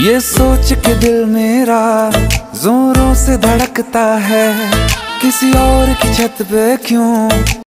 ये सोच के दिल मेरा जोरों से धड़कता है। किसी और की छत पे क्यों